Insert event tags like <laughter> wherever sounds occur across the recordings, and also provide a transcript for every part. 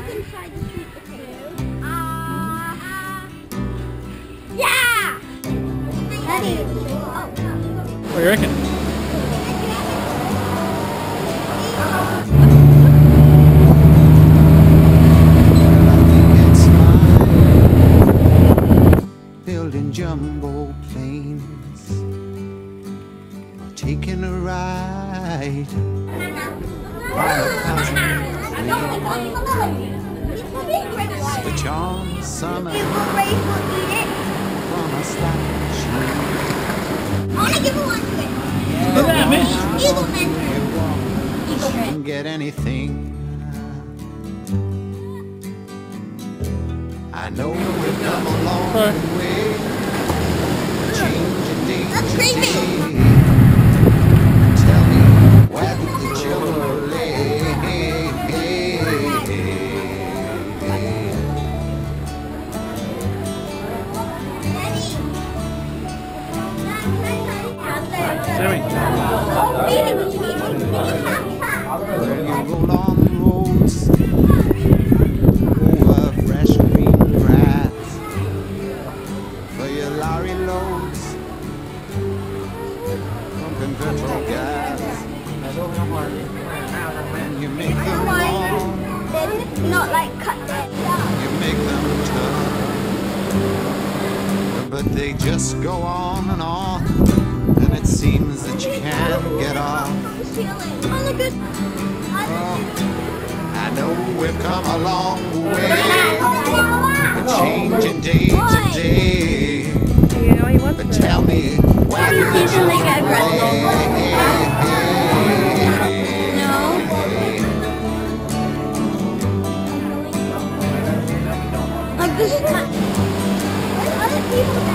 look inside the potato. Ah. yeah! What do you reckon? Building jumbo planes, taking a ride. <laughs> Switch on summer Give Ray will eat it. from a slot. I want to give a one to it. Look at that, man. Evil man. Can get anything. I know we've come a long way. Sammy. Where you go long roads over fresh green grass for your lorry loads, pumping petrol gas, and you make them long, Not like cut you make them but they just go on and on, seems that you can't get off. Oh. I know we've come a long way. changing day to day. You But tell me, why did not. There's other people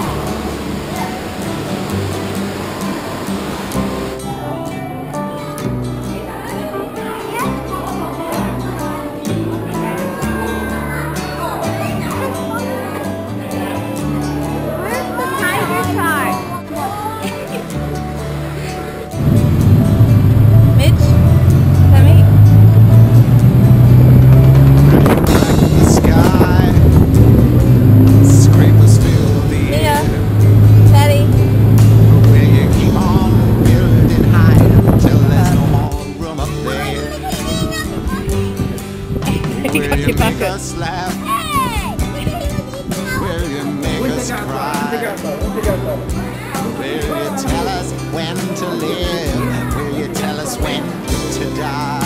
make us laugh? Will you make us cry? Will you tell us when to live? Will you tell us when to die?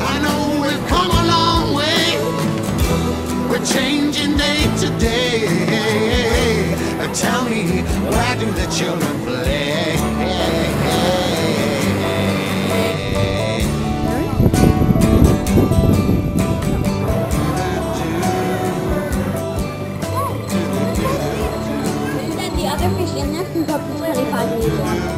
I know we've come a long way. We're changing day to day. Tell me, where do the children Hallelujah.